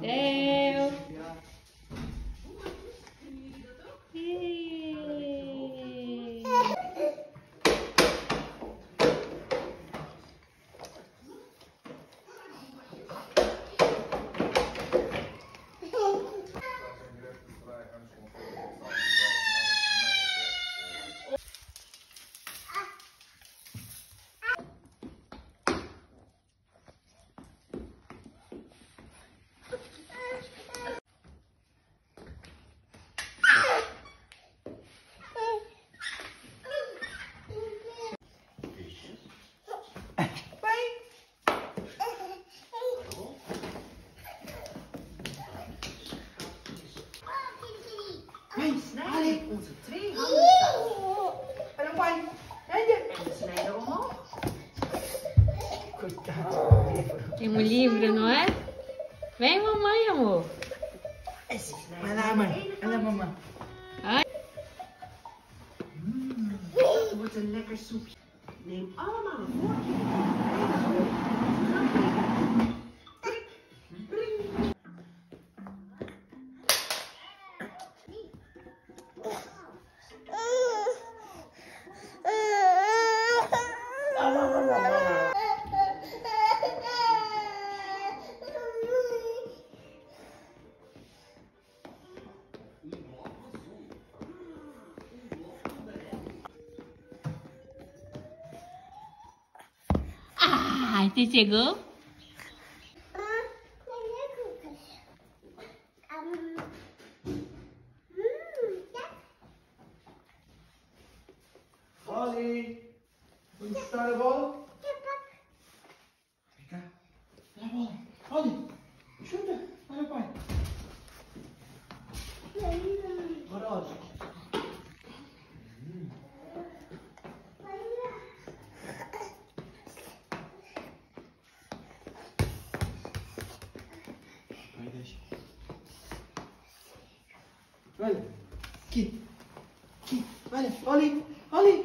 Theo. Livro, não é? Vem, mamãe, amor. Vai lá, mãe. Vai lá, mamãe. Ai. Een lekker soepje. Neem allemaal een vorkje. 谢谢哥。Aqui. Aqui. Olha. Olha. Olha.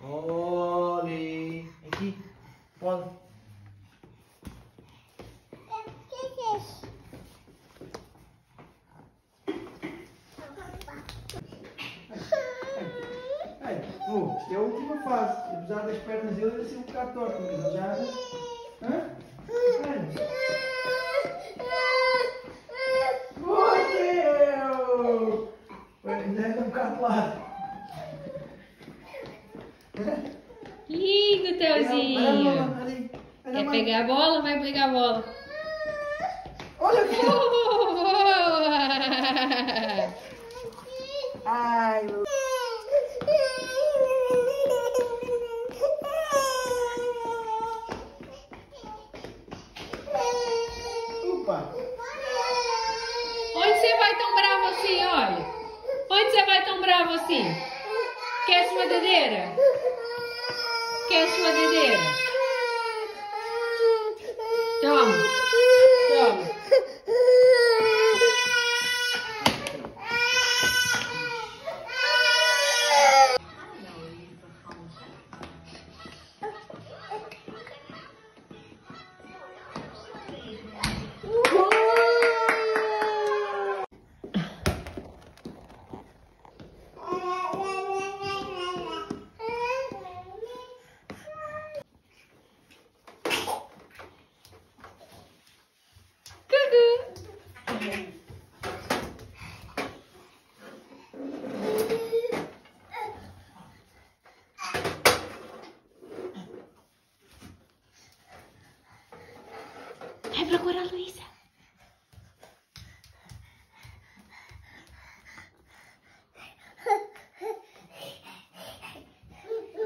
Olha. Aqui. Oh, isto é a última fase. Apesar das pernas dele ainda ser um bocado torto, mas ele já. Hã? Olha. Lado. Lindo. Olha, Quer pegar a bola? Vai pegar a bola. Olha. Boa! Ai, meu. Opa. Onde você vai tão bravo assim, olha? Onde você vai tão bravo assim? Quer sua dedeira? Quer sua dedeira? Toma. Toma.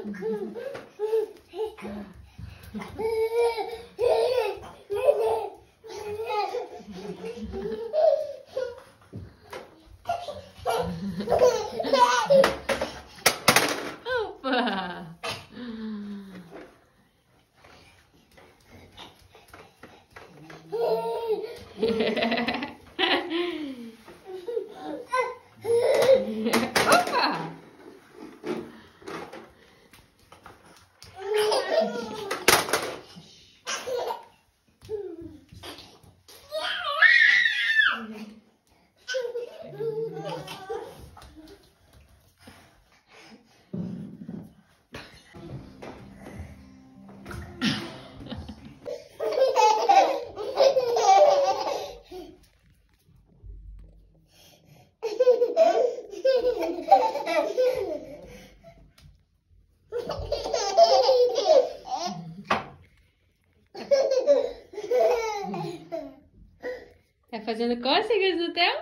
Opa! Opa! fazendo cócegas no Theo?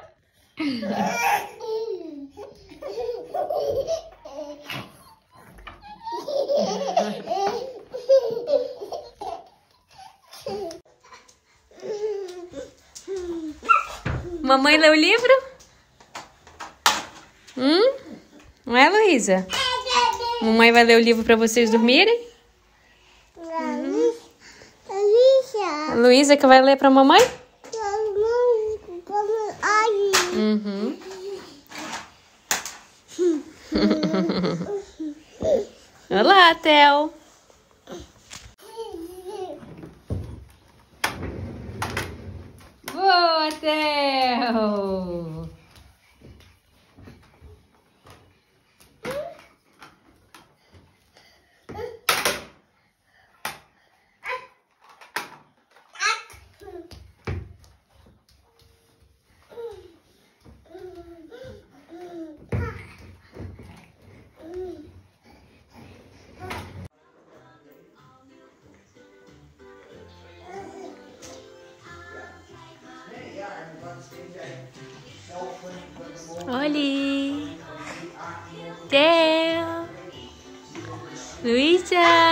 Mamãe lê o livro? Hum? Não é, Luísa? Mamãe vai ler o livro para vocês dormirem? Luísa que vai ler para mamãe? Uhum. Olá, Theo. Boa, Theo. Oli. Theo. Luísa.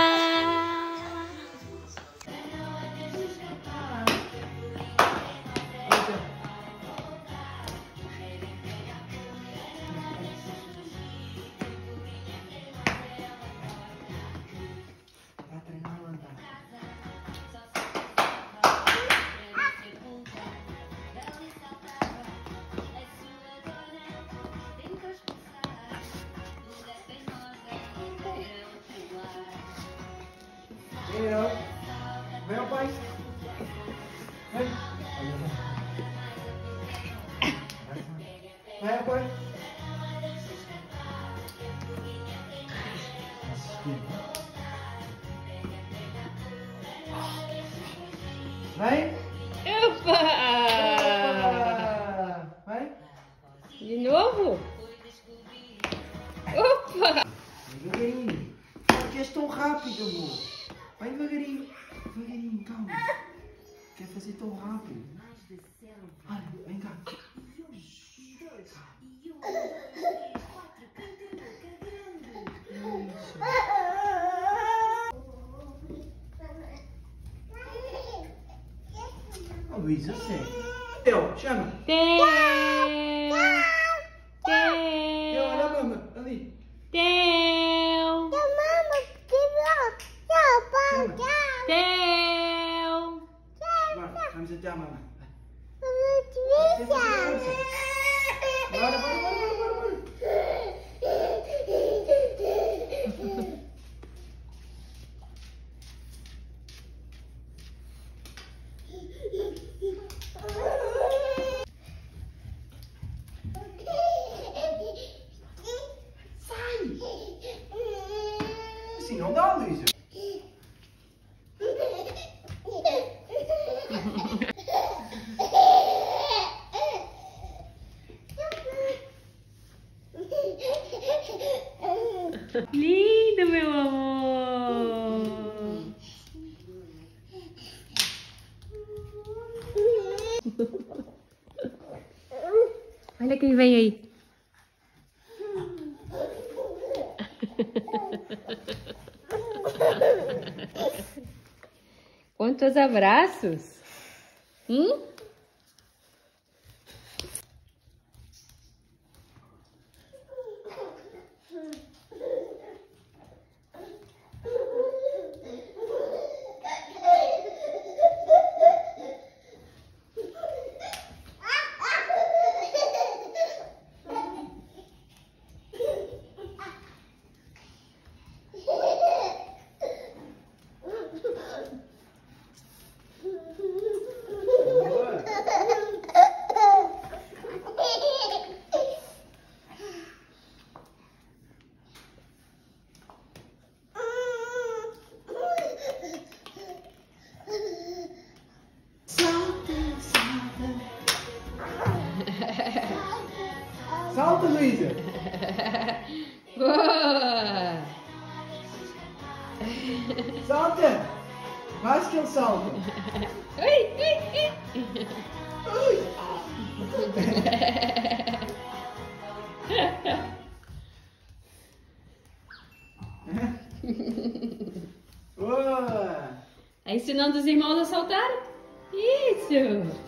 Vem, pai. Vem. Ó, pai. Vem. Opa! Opa! Vai. De novo? Rápido? Olha, vem cá. Oh, Luísa, sério. Theo, chama. Theo! Theo, olha a mama. Ali. Theo! Chama. Theo! Vai, vamos até a mama. Vai. Bora, bora, bora, bora, bora, bora. Assim não dá, Luísa. Lindo, meu amor! Olha quem vem aí. Quantos abraços! Hum? Mais que salta. Ui, ui, ui. Boa! Tá ensinando os irmãos a saltar? Isso!